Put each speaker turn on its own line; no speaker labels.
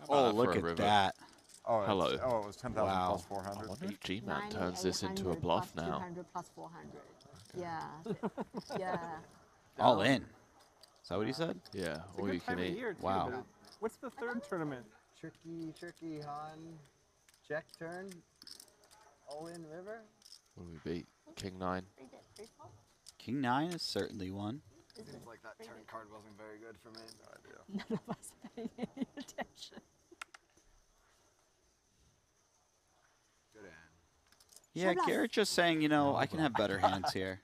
How
oh,
about Oh,
look at
river?
that.
Oh, it's-
Hello.
Oh, it was 10,000
Wow.
plus
I
400.
wonder if G-Man turns this into a bluff
plus
now.
200 plus 400. Yeah. yeah.
All in. Is that what he said?
Yeah,
It's
all you can eat.
too,
Wow.
What's the third tournament?
Tricky, tricky, Han, check turn, all in river.
What do we beat? King nine.
Read it. Read it.
King nine is certainly one.
Is
Seems like that turn card wasn't very good for me.
None of us
Yeah,
bluff.
Garrett just saying, you know, oh I can have better hands here.